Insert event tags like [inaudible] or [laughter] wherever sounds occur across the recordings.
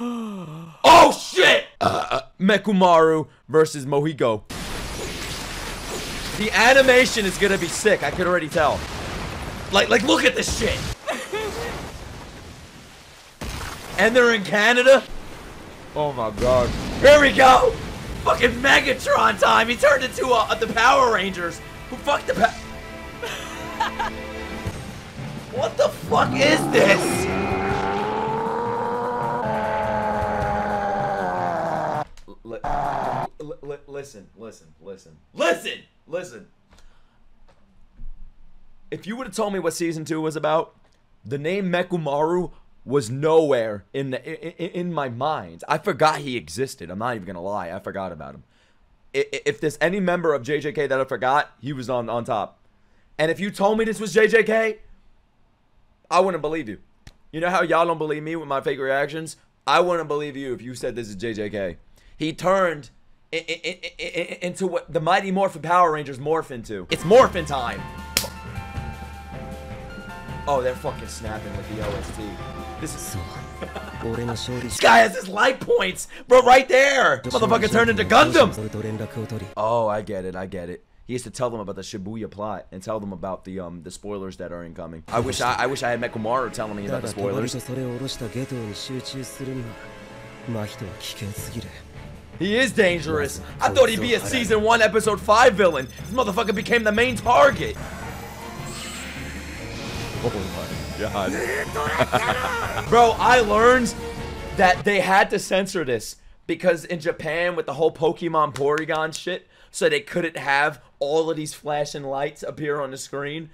oh shit! Uh, uh, Mechamaru versus Mahito. The animation is gonna be sick. I could already tell. Like, like, look at this shit. and they're in Canada. Oh my god. Here we go. Fucking Megatron time. He turned into uh, the Power Rangers. Who fucked the pa- [laughs] What the fuck is this? Listen, listen, listen, listen, listen. If you would have told me what season two was about, the name Mechamaru was nowhere in the in, in my mind. I forgot he existed. I'm not even gonna lie. I forgot about him. If there's any member of JJK that I forgot, he was on on top. And if you told me this was JJK, I wouldn't believe you. You know how y'all don't believe me with my fake reactions? I wouldn't believe you if you said this is JJK. He turned into what the Mighty Morphin Power Rangers morph into. It's morphin time. Oh, they're fucking snapping with the OST. This is. [laughs] this guy has his light points, bro, right there. Motherfucker turned into Gundam. Oh, I get it. I get it. He has to tell them about the Shibuya plot and tell them about the um the spoilers that are incoming. I wish I I wish I had Mechamaru telling me about the spoilers. He is dangerous. I thought he'd be a season one, episode five villain. This motherfucker became the main target. Oh my god. [laughs] Bro, I learned that they had to censor this because in Japan with the whole Pokemon Porygon shit, so they couldn't have all of these flashing lights appear on the screen,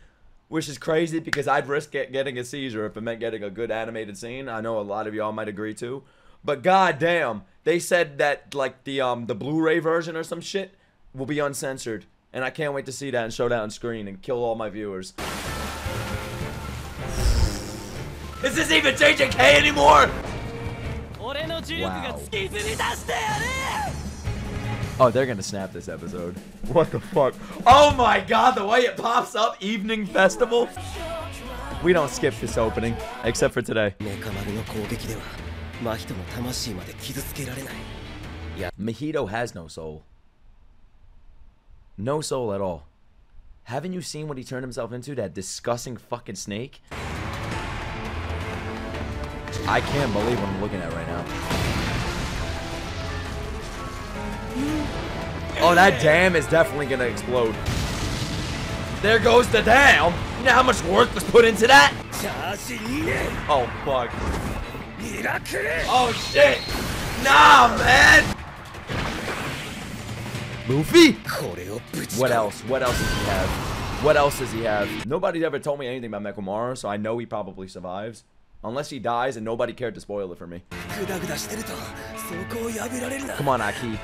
which is crazy because I'd risk get, getting a seizure if it meant getting a good animated scene. I know a lot of y'all might agree too. But goddamn, they said that like the um the Blu-ray version or some shit will be uncensored, and I can't wait to see that and show that on screen and kill all my viewers. Is this even JJK anymore? Wow. Oh, they're gonna snap this episode. What the fuck? Oh my god, the way it pops up, Evening Festival. We don't skip this opening, except for today. Mahito has no soul. No soul at all. Haven't you seen what he turned himself into? That disgusting fucking snake? I can't believe what I'm looking at right now. Oh, that dam is definitely gonna explode. There goes the dam! You know how much work was put into that? Oh, fuck. Oh, shit! Nah, man! Luffy? What else? What else does he have? What else does he have? Nobody's ever told me anything about Mechamaru, so I know he probably survives. Unless he dies and nobody cared to spoil it for me. Come on, Aki.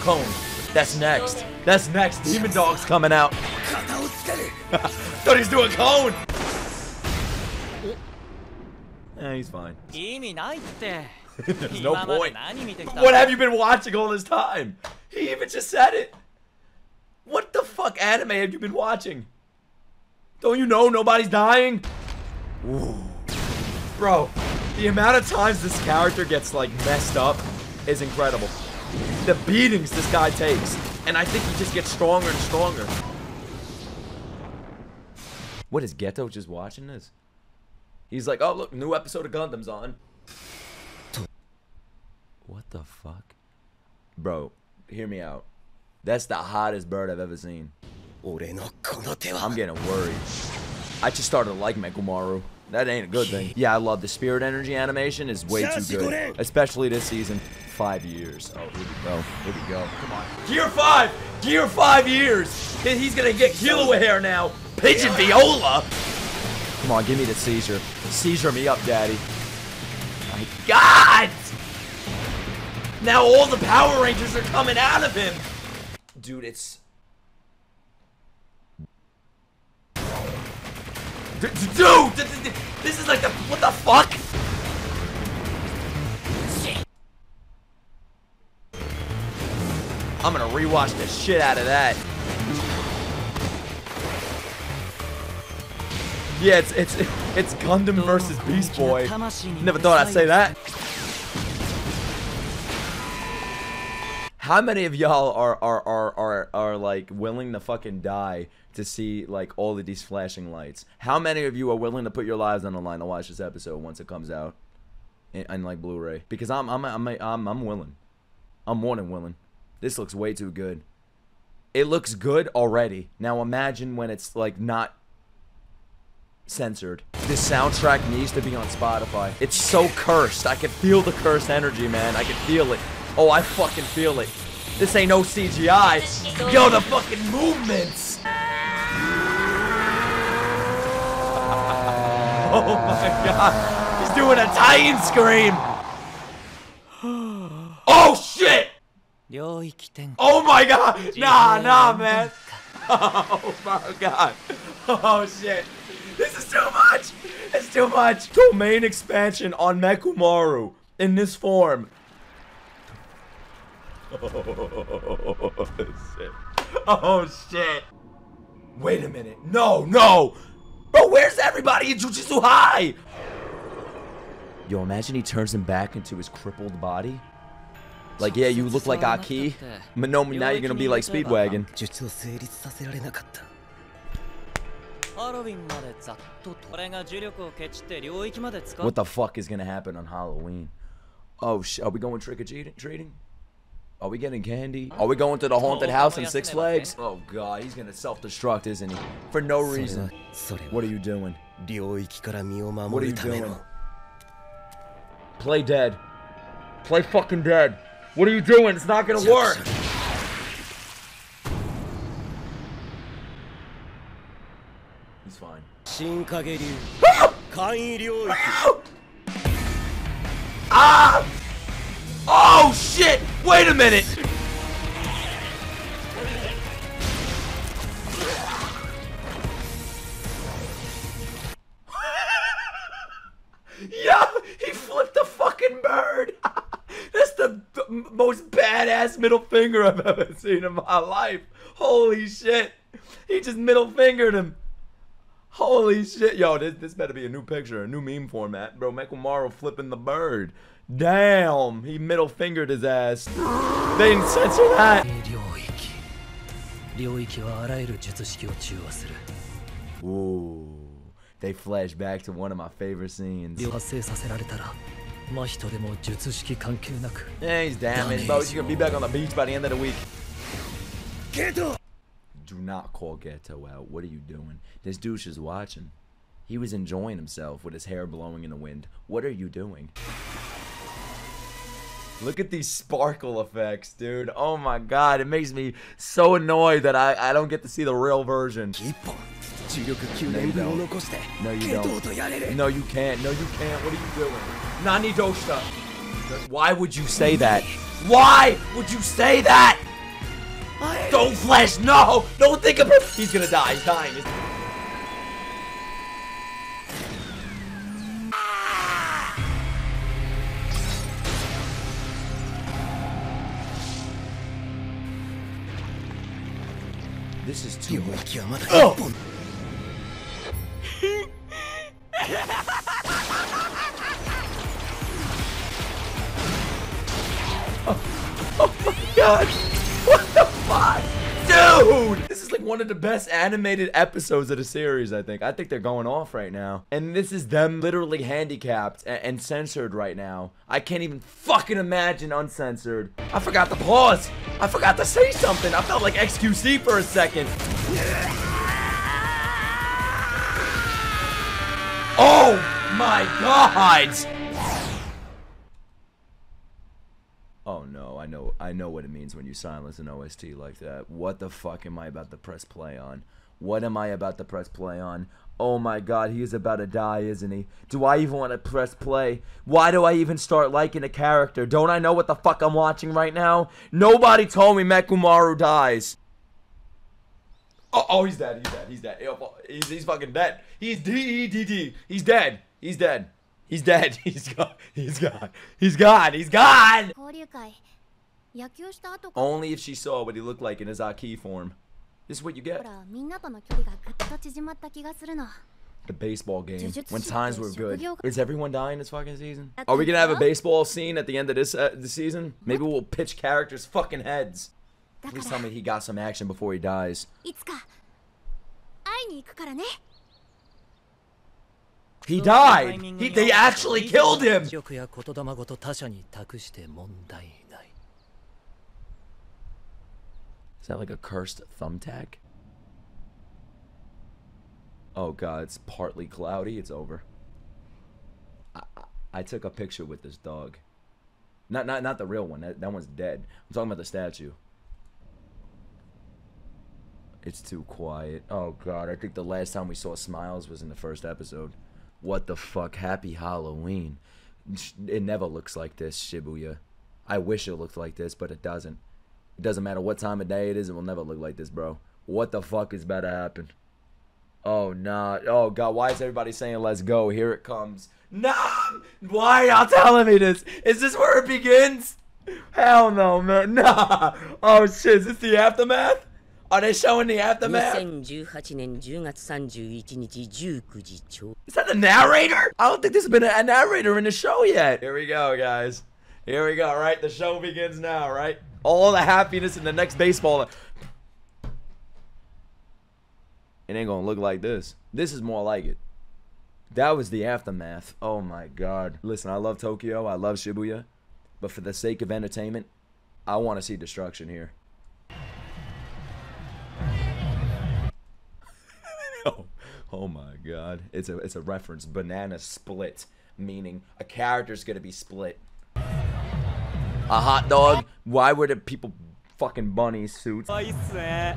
Cone. That's next. That's next. Demon Dog's coming out. [laughs] Thought he's doing Cone. He's fine. [laughs] There's no point. What have you been watching all this time? He even just said it. What the fuck anime have you been watching? Don't you know nobody's dying? Ooh. Bro, the amount of times this character gets, like, messed up is incredible. The beatings this guy takes. And I think he just gets stronger and stronger. What is Geto just watching this? He's like, oh, look, new episode of Gundam's on. What the fuck? Bro, hear me out. That's the hottest bird I've ever seen. I'm getting worried. I just started to like Mechamaru. That ain't a good thing. Yeah, I love the spirit energy animation is way too good. Especially this season. Five years. Oh, here we go. Here we go. Come on. Gear five! Gear five years! He's gonna get Killua hair now! Pigeon Viola! Come on, give me the seizure. Seizure me up, daddy. My god! Now all the Power Rangers are coming out of him! Dude, it's Dude, this is like the what the fuck? I'm gonna rewatch the shit out of that. Yeah, it's it's it's Gundam versus Beast Boy. Never thought I'd say that. How many of y'all are are are are are like willing to fucking die to see like all of these flashing lights? How many of you are willing to put your lives on the line to watch this episode once it comes out, and, like Blu-ray? Because I'm I'm I'm I'm I'm willing. I'm more than willing. This looks way too good. It looks good already. Now imagine when it's like not censored. This soundtrack needs to be on Spotify. It's so cursed. I can feel the cursed energy, man. I can feel it. Oh, I fucking feel it. This ain't no CGI. Yo, the fucking movements. [laughs] oh my god. He's doing a Titan scream. [gasps] Oh shit. Oh my god. Nah, nah, man. [laughs] Oh my god. [laughs] Oh shit. This is too much! It's too much! Domain expansion on Mechamaru in this form. [laughs] Oh shit. Oh shit. Wait a minute. No, no! Bro, where's everybody in Jujutsu High? Yo, imagine he turns him back into his crippled body. Like, yeah, you look like Aki, but no, now you're gonna be like Speedwagon. What the fuck is gonna happen on Halloween? Oh sh are we going trick or treating? Are we getting candy? Are we going to the haunted oh, house in Six Flags? Oh god, he's gonna self-destruct, isn't he? For no reason. Uh, what are you doing? What are you doing? Play dead. Play fucking dead. What are you doing? It's not gonna work. He's fine. 新[laughs] 影流简易领域 Ah! Oh shit! Wait a minute! [laughs] yeah, he flipped a fucking bird. [laughs] That's the most badass middle finger I've ever seen in my life. Holy shit. He just middle fingered him. Holy shit, yo, this, this better be a new picture, a new meme format. Bro, Mechamaru flipping the bird. Damn, he middle fingered his ass. [gasps] They didn't censor that. Ooh, they flash back to one of my favorite scenes. Yeah, he's damaged, bro. He's gonna be back on the beach by the end of the week do not call Geto out. What are you doing? This douche is watching. He was enjoying himself with his hair blowing in the wind. What are you doing? Look at these sparkle effects, dude. Oh my god, it makes me so annoyed that I, I don't get to see the real version. No, you don't. No, you don't. No, you can't. No, you can't. What are you doing? Nani Doshita. Why would you say that? Why would you say that? Don't flash! No! Don't think about- He's gonna die. He's dying. He's This is too much. Oh! oh! Oh my god! One of the best animated episodes of the series, I think. I think they're going off right now. And this is them literally handicapped and, and censored right now. I can't even fucking imagine uncensored. I forgot to pause. I forgot to say something. I felt like XQC for a second. Oh my god! Oh no, I know I know what it means when you silence an OST like that. What the fuck am I about to press play on? What am I about to press play on? Oh my god, he is about to die, isn't he? Do I even want to press play? Why do I even start liking a character? Don't I know what the fuck I'm watching right now? Nobody told me Mechamaru dies. Oh, oh he's dead, he's dead, he's dead. He's, he's fucking dead. He's D-E-D-D. He's dead. He's dead. He's dead. [laughs] He's gone. He's gone. He's gone. He's gone. Only if she saw what he looked like in his Aki form. This is what you get. the baseball game when times were good. Is everyone dying this fucking season? Are we gonna have a baseball scene at the end of this uh, the season? Maybe we'll pitch characters' fucking heads. Please tell me he got some action before he dies. He died! He, they actually killed him! Is that like a cursed thumbtack? Oh god, it's partly cloudy. It's over. I, I, took a picture with this dog. Not not not the real one. That, that one's dead. I'm talking about the statue. It's too quiet. Oh god, I think the last time we saw smiles was in the first episode. What the fuck? Happy Halloween. It never looks like this, Shibuya. I wish it looked like this, but it doesn't. It doesn't matter what time of day it is, it will never look like this, bro. What the fuck is about to happen? Oh, nah. Oh, God. Why is everybody saying let's go? Here it comes. Nah. Why y'all telling me this? Is this where it begins? Hell no, man. [laughs] Nah. Oh, shit. Is this the aftermath? Are they showing the aftermath? Is that the narrator? I don't think there's been a narrator in the show yet. Here we go, guys. Here we go, right? The show begins now, right? All the happiness in the next baseball. It ain't gonna look like this. This is more like it. That was the aftermath. Oh my god. Listen, I love Tokyo. I love Shibuya. But for the sake of entertainment, I want to see destruction here. Oh, my god. It's a it's a reference. Banana split, meaning a character's gonna be split. A hot dog? Why were the people fucking bunny suits? Eh?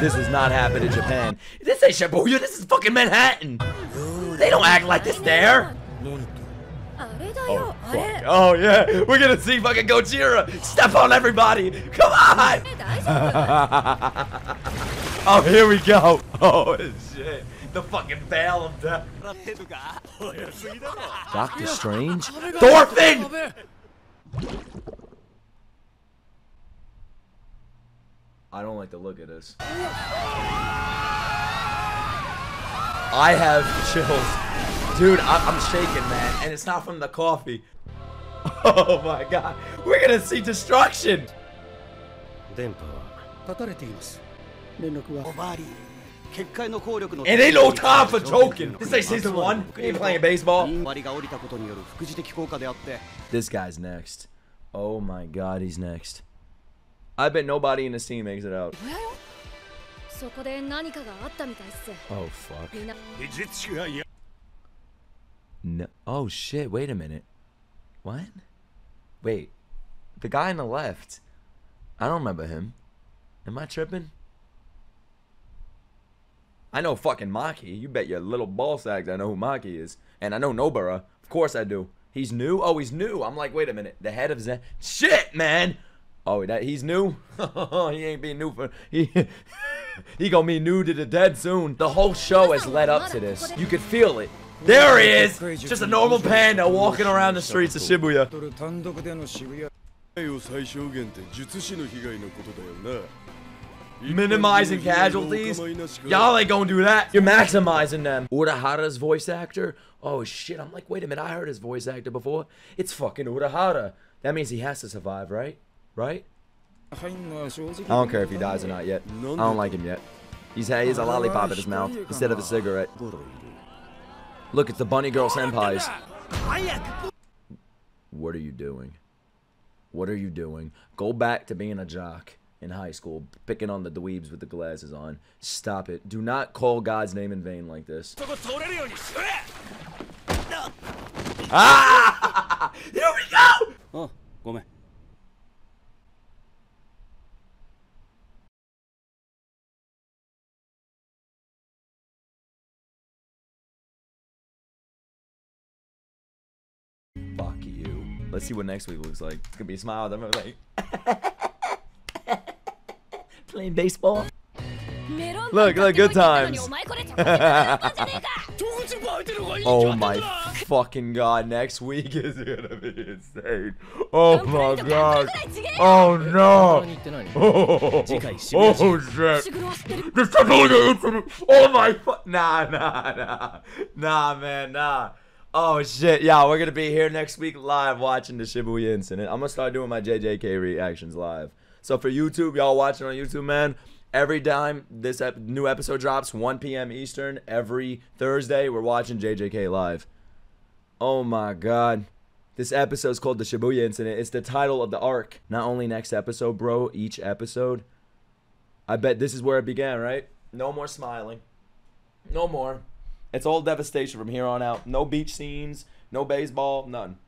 This does not happen in Japan. This ain't Shibuya, this is fucking Manhattan. They don't act like this there. Oh, fuck. oh yeah, we're gonna see fucking Gojira step on everybody. Come on! [laughs] oh, here we go. Oh shit, the fucking veil of death. Doctor Strange, Thorfinn. I don't like the look of this. I have chills. Dude, I am shaking, man. And it's not from the coffee. [laughs] Oh my god. We're gonna see destruction! It ain't no time for joking. This ain't season one. We ain't playing baseball. This guy's next. Oh my god, he's next. I bet nobody in this team makes it out. Oh fuck. No. Oh shit, wait a minute. What? Wait. The guy on the left. I don't remember him. Am I tripping? I know fucking Maki. You bet your little ball sags I know who Maki is. And I know Nobara. Of course I do. He's new? Oh, he's new. I'm like, wait a minute. The head of Zen. Shit, man! Oh, that he's new? [laughs] he ain't being new for he [laughs] he gonna be new to the dead soon. The whole show has led up to this. You could feel it. There he is! Just a normal panda walking around the streets of Shibuya. Minimizing casualties? Y'all ain't gonna do that. You're maximizing them. Urahara's voice actor? Oh shit, I'm like, wait a minute, I heard his voice actor before. It's fucking Urahara. That means he has to survive, right? right? I don't care if he dies or not yet. I don't like him yet. He's, he has a lollipop in his mouth instead of a cigarette. Look, it's the Bunny Girl Senpais. What are you doing? What are you doing? Go back to being a jock in high school, picking on the dweebs with the glasses on. Stop it. Do not call God's name in vain like this. [laughs] Ah! [laughs] Here we go! Oh, Let's see what next week looks like. It's gonna be a smile. I'm like [laughs] playing baseball. Look, look, good times. [laughs] oh my fucking god, next week is gonna be insane. Oh my god. Oh no. [laughs] Oh, oh shit. Oh my fuck. Nah, nah, nah. Nah, man, nah. Oh shit, yeah, we're gonna be here next week live watching the Shibuya incident. I'm gonna start doing my JJK reactions live. So for YouTube, y'all watching on YouTube, man, every time this ep new episode drops, 1 p.m. Eastern, every Thursday, we're watching JJK live. Oh my god. This episode is called the Shibuya incident. It's the title of the arc. Not only next episode, bro, each episode. I bet this is where it began, right? No more smiling. No more. It's all devastation from here on out. No beach scenes, no baseball, none.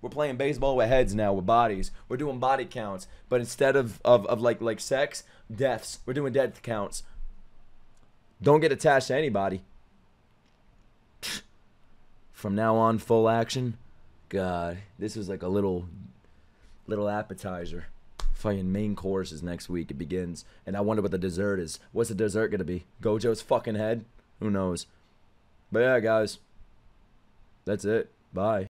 We're playing baseball with heads now, with bodies. We're doing body counts, but instead of, of, of like like sex, deaths. We're doing death counts. Don't get attached to anybody. [sniffs] From now on, full action. God, this is like a little little appetizer. Fucking main course is next week. It begins, and I wonder what the dessert is. What's the dessert gonna be? Gojo's fucking head? Who knows? But yeah, guys, that's it. Bye.